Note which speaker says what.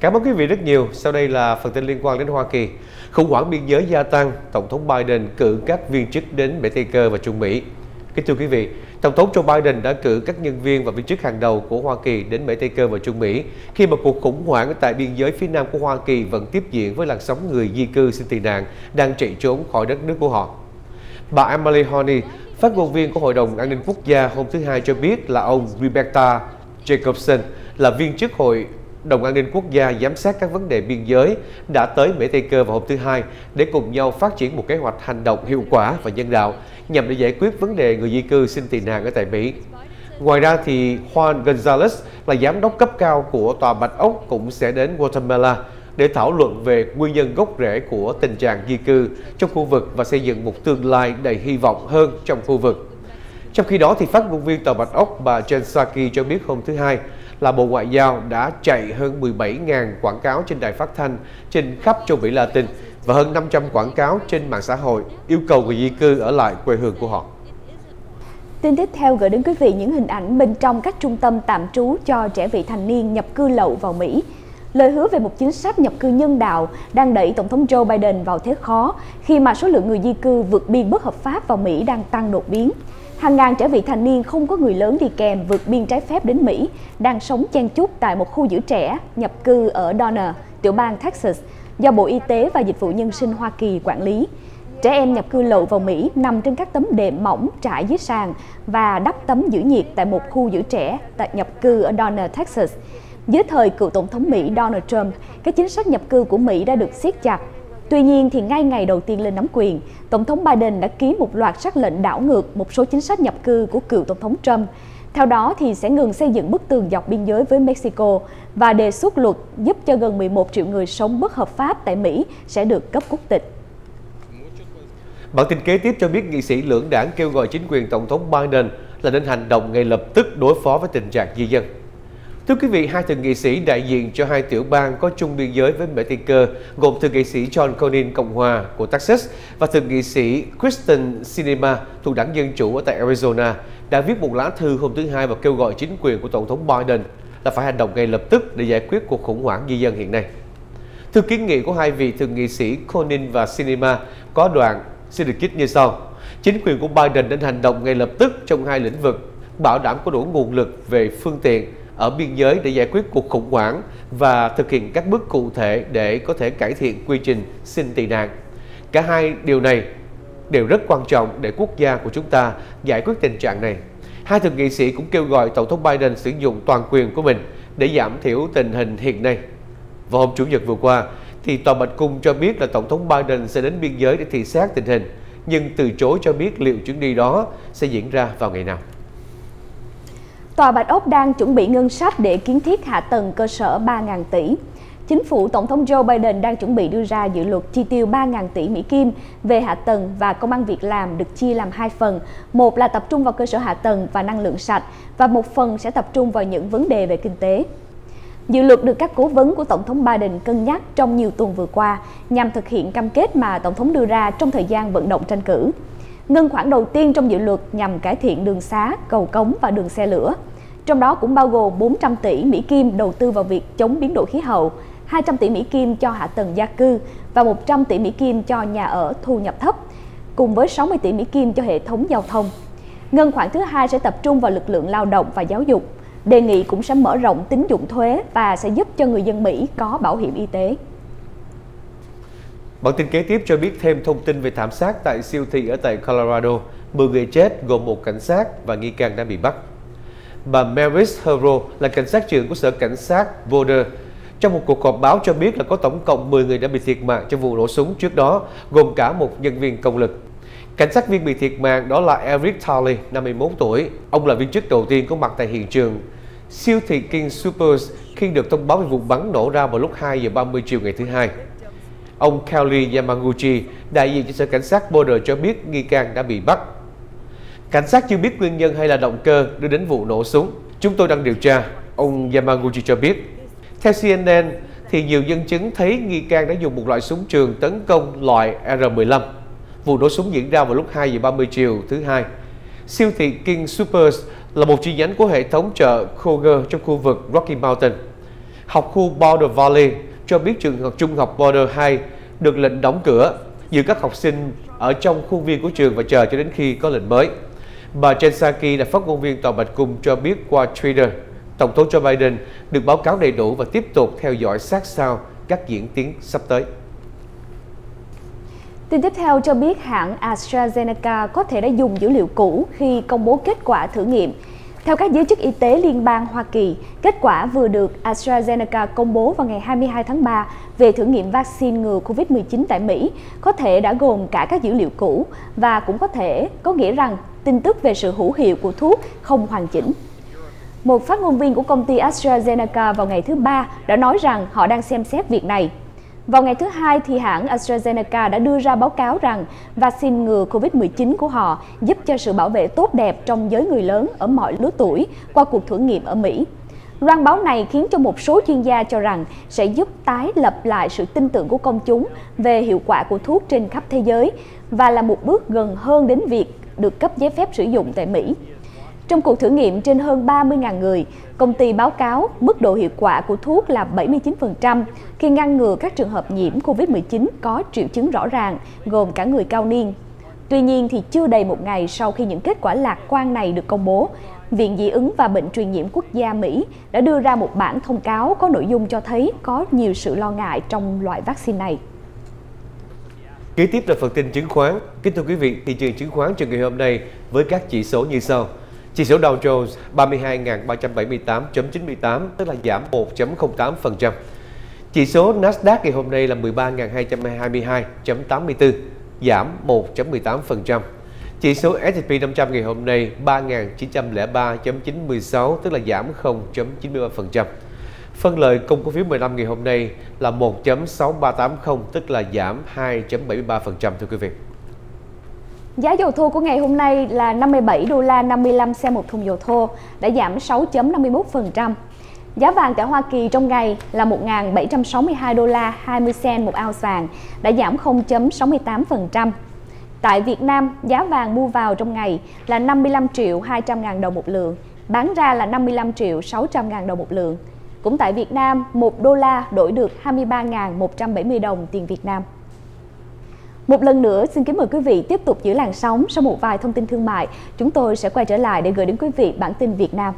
Speaker 1: Cảm ơn quý vị rất nhiều. Sau đây là phần tin liên quan đến Hoa Kỳ. Khủng hoảng biên giới gia tăng, Tổng thống Biden cử các viên chức đến Bể Tây Cơ và Trung Mỹ. Kính thưa quý vị, Tổng thống Joe Biden đã cử các nhân viên và viên chức hàng đầu của Hoa Kỳ đến Mỹ Tây Cơ và Trung Mỹ khi mà cuộc khủng hoảng tại biên giới phía nam của Hoa Kỳ vẫn tiếp diễn với làn sóng người di cư xin tị nạn đang chạy trốn khỏi đất nước của họ. Bà Emily Horney, phát ngôn viên của Hội đồng An ninh Quốc gia hôm thứ Hai cho biết là ông Rebecca Jacobson là viên chức Hội đồng an ninh quốc gia giám sát các vấn đề biên giới đã tới Mỹ Tây Cơ vào hôm thứ Hai để cùng nhau phát triển một kế hoạch hành động hiệu quả và nhân đạo nhằm để giải quyết vấn đề người di cư xin tị nạn ở tại Mỹ. Ngoài ra thì Juan Gonzalez là giám đốc cấp cao của Tòa Bạch Ốc cũng sẽ đến Guatemala để thảo luận về nguyên nhân gốc rễ của tình trạng di cư trong khu vực và xây dựng một tương lai đầy hy vọng hơn trong khu vực. Trong khi đó thì phát ngôn viên Tòa Bạch Ốc bà Jen Psaki cho biết hôm thứ Hai là Bộ Ngoại giao đã chạy hơn 17.000 quảng cáo trên đài phát thanh trên khắp châu Mỹ Latin và hơn 500 quảng cáo trên mạng xã hội yêu cầu người di cư ở lại quê hương của họ.
Speaker 2: Tin tiếp theo gửi đến quý vị những hình ảnh bên trong các trung tâm tạm trú cho trẻ vị thành niên nhập cư lậu vào Mỹ. Lời hứa về một chính sách nhập cư nhân đạo đang đẩy Tổng thống Joe Biden vào thế khó khi mà số lượng người di cư vượt biên bất hợp pháp vào Mỹ đang tăng đột biến. Hàng ngàn trẻ vị thành niên không có người lớn đi kèm vượt biên trái phép đến Mỹ đang sống chen chúc tại một khu giữ trẻ nhập cư ở Donner, tiểu bang Texas, do Bộ Y tế và Dịch vụ Nhân sinh Hoa Kỳ quản lý. Trẻ em nhập cư lậu vào Mỹ nằm trên các tấm đệm mỏng trải dưới sàn và đắp tấm giữ nhiệt tại một khu giữ trẻ tại nhập cư ở Donner, Texas. Dưới thời cựu Tổng thống Mỹ Donald Trump, các chính sách nhập cư của Mỹ đã được siết chặt. Tuy nhiên, thì ngay ngày đầu tiên lên nắm quyền, Tổng thống Biden đã ký một loạt sắc lệnh đảo ngược một số chính sách nhập cư của cựu Tổng thống Trump. Theo đó, thì sẽ ngừng xây dựng bức tường dọc biên giới với Mexico và đề xuất luật giúp cho gần 11 triệu người sống bất hợp pháp tại Mỹ sẽ được cấp quốc tịch.
Speaker 1: Bản tin kế tiếp cho biết nghị sĩ lưỡng đảng kêu gọi chính quyền Tổng thống Biden là nên hành động ngay lập tức đối phó với tình trạng di dân. Thưa quý vị, hai thượng nghị sĩ đại diện cho hai tiểu bang có chung biên giới với Mexico gồm thượng nghị sĩ John Cornyn Cộng hòa của Texas và thượng nghị sĩ Kristen Sinema thuộc đảng Dân Chủ ở tại Arizona đã viết một lá thư hôm thứ Hai và kêu gọi chính quyền của Tổng thống Biden là phải hành động ngay lập tức để giải quyết cuộc khủng hoảng di dân hiện nay. Thư kiến nghị của hai vị thượng nghị sĩ Cornyn và Sinema có đoạn xin được trích như sau. Chính quyền của Biden nên hành động ngay lập tức trong hai lĩnh vực, bảo đảm có đủ nguồn lực về phương tiện ở biên giới để giải quyết cuộc khủng hoảng và thực hiện các bước cụ thể để có thể cải thiện quy trình xin tị nạn. Cả hai điều này đều rất quan trọng để quốc gia của chúng ta giải quyết tình trạng này. Hai thượng nghị sĩ cũng kêu gọi Tổng thống Biden sử dụng toàn quyền của mình để giảm thiểu tình hình hiện nay. Vào hôm Chủ nhật vừa qua, thì Tòa Bạch Cung cho biết là Tổng thống Biden sẽ đến biên giới để thị xác tình hình, nhưng từ chối cho biết liệu chuyến đi đó sẽ diễn ra vào ngày nào.
Speaker 2: Tòa Bạch Ốc đang chuẩn bị ngân sách để kiến thiết hạ tầng cơ sở 3.000 tỷ. Chính phủ Tổng thống Joe Biden đang chuẩn bị đưa ra dự luật chi tiêu 3.000 tỷ Mỹ Kim về hạ tầng và công an việc làm được chia làm hai phần. Một là tập trung vào cơ sở hạ tầng và năng lượng sạch và một phần sẽ tập trung vào những vấn đề về kinh tế. Dự luật được các cố vấn của Tổng thống Biden cân nhắc trong nhiều tuần vừa qua nhằm thực hiện cam kết mà Tổng thống đưa ra trong thời gian vận động tranh cử. Ngân khoản đầu tiên trong dự luật nhằm cải thiện đường xá, cầu cống và đường xe lửa. Trong đó cũng bao gồm 400 tỷ Mỹ Kim đầu tư vào việc chống biến đổi khí hậu, 200 tỷ Mỹ Kim cho hạ tầng gia cư và 100 tỷ Mỹ Kim cho nhà ở thu nhập thấp, cùng với 60 tỷ Mỹ Kim cho hệ thống giao thông. Ngân khoản thứ hai sẽ tập trung vào lực lượng lao động và giáo dục. Đề nghị cũng sẽ mở rộng tín dụng thuế và sẽ giúp cho người dân Mỹ có bảo hiểm y tế.
Speaker 1: Bản tin kế tiếp cho biết thêm thông tin về thảm sát tại siêu thị ở tại Colorado. 10 người chết gồm một cảnh sát và nghi can đã bị bắt. Bà Maris Hero là cảnh sát trưởng của Sở Cảnh sát Boulder trong một cuộc họp báo cho biết là có tổng cộng 10 người đã bị thiệt mạng trong vụ nổ súng trước đó, gồm cả một nhân viên công lực. Cảnh sát viên bị thiệt mạng đó là Eric Tarley, 51 tuổi. Ông là viên chức đầu tiên có mặt tại hiện trường. Siêu thị King Supers khi được thông báo về vụ bắn nổ ra vào lúc 2 giờ 30 chiều ngày thứ hai. Ông Kelly Yamaguchi, đại diện cho sở cảnh sát Boulder cho biết nghi can đã bị bắt. Cảnh sát chưa biết nguyên nhân hay là động cơ đưa đến vụ nổ súng. Chúng tôi đang điều tra, ông Yamaguchi cho biết. Theo CNN, thì nhiều nhân chứng thấy nghi can đã dùng một loại súng trường tấn công loại R-15. Vụ nổ súng diễn ra vào lúc 2 giờ 30 chiều thứ hai. Siêu thị King Supers là một chi nhánh của hệ thống chợ Kroger trong khu vực Rocky Mountain. học khu Boulder Valley cho biết trường học trung học Border 2 được lệnh đóng cửa, giữ các học sinh ở trong khuôn viên của trường và chờ cho đến khi có lệnh mới. Bà Jen Psaki là phát ngôn viên Tòa Bạch Cung cho biết qua Twitter, Tổng thống Joe Biden được báo cáo đầy đủ và tiếp tục theo dõi sát sao các diễn tiến sắp tới.
Speaker 2: Tin tiếp theo cho biết hãng AstraZeneca có thể đã dùng dữ liệu cũ khi công bố kết quả thử nghiệm. Theo các giới chức y tế liên bang Hoa Kỳ, kết quả vừa được AstraZeneca công bố vào ngày 22 tháng 3 về thử nghiệm vaccine ngừa COVID-19 tại Mỹ có thể đã gồm cả các dữ liệu cũ và cũng có thể có nghĩa rằng tin tức về sự hữu hiệu của thuốc không hoàn chỉnh. Một phát ngôn viên của công ty AstraZeneca vào ngày thứ Ba đã nói rằng họ đang xem xét việc này. Vào ngày thứ Hai, thì hãng AstraZeneca đã đưa ra báo cáo rằng vaccine ngừa COVID-19 của họ giúp cho sự bảo vệ tốt đẹp trong giới người lớn ở mọi lứa tuổi qua cuộc thử nghiệm ở Mỹ. Loan báo này khiến cho một số chuyên gia cho rằng sẽ giúp tái lập lại sự tin tưởng của công chúng về hiệu quả của thuốc trên khắp thế giới và là một bước gần hơn đến việc được cấp giấy phép sử dụng tại Mỹ. Trong cuộc thử nghiệm trên hơn 30.000 người, công ty báo cáo mức độ hiệu quả của thuốc là 79% khi ngăn ngừa các trường hợp nhiễm COVID-19 có triệu chứng rõ ràng, gồm cả người cao niên. Tuy nhiên thì chưa đầy một ngày sau khi những kết quả lạc quan này được công bố, Viện Dị ứng và Bệnh truyền nhiễm quốc gia Mỹ đã đưa ra một bản thông cáo có nội dung cho thấy có nhiều sự lo ngại trong loại vaccine này.
Speaker 1: Kế tiếp là phần tin chứng khoán. Kính thưa quý vị, thị trường chứng khoán trong ngày hôm nay với các chỉ số như sau. Chỉ số Dow Jones 32.378.98 tức là giảm 1.08%. Chỉ số Nasdaq ngày hôm nay là 13.222.84 giảm 1.18%. Chỉ số S&P 500 ngày hôm nay 3.903.96 tức là giảm 0.93%. Phân lợi công cổ phiếu 15 ngày hôm nay là 1.6380 tức là giảm 2.73% thưa quý vị.
Speaker 2: Giá dầu thô của ngày hôm nay là 57 đô la 55 sen một thùng dầu thô, đã giảm 6.51%. Giá vàng tại Hoa Kỳ trong ngày là 1.762 đô la 20 sen một ounce vàng, đã giảm 0.68%. Tại Việt Nam, giá vàng mua vào trong ngày là 55 triệu 200 ngàn đồng một lượng, bán ra là 55 triệu 600 ngàn đồng một lượng. Cũng tại Việt Nam, 1 đô la đổi được 23.170 đồng tiền Việt Nam. Một lần nữa, xin kính mời quý vị tiếp tục giữ làn sóng sau một vài thông tin thương mại. Chúng tôi sẽ quay trở lại để gửi đến quý vị bản tin Việt Nam.